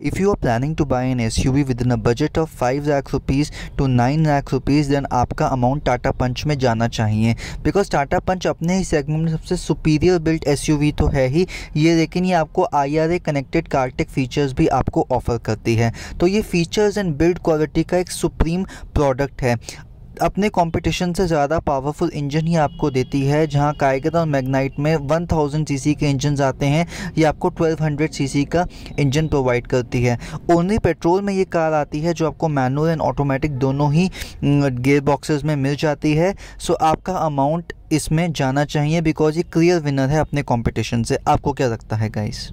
If you are planning to buy an SUV within a budget of 5 lakh rupees to 9 lakh rupees, then आपका amount Tata Punch में जाना चाहिए। Because Tata पंच अपने ही segment में सबसे superior built SUV तो है ही। ये लेकिन ये आपको I R A connected car tech features भी आपको ऑफ़र करती है। तो ये फीचर्स एंड बिल्ड क्वालिटी का एक सुप्रीम प्रोडक्ट है। अपने कंपटीशन से ज़्यादा पावरफुल इंजन ही आपको देती है, जहाँ कायगत और मैग्नाइट में 1000 सीसी के इंजन आते हैं, ये आपको 1200 सीसी का इंजन प्रोवाइड करती है। ओनली पेट्रोल में ये कार आती है, जो आपको मैनुअल एंड ऑटोमेटिक दोनों ही गेयर बॉक्सेस में मिल जाती है। सो आपका अमाउंट इसमें जाना चाहिए बिकॉज़ ये क्लियर विनर है अपने कॉम्पिटिशन से। आपको क्या लगता है गाइस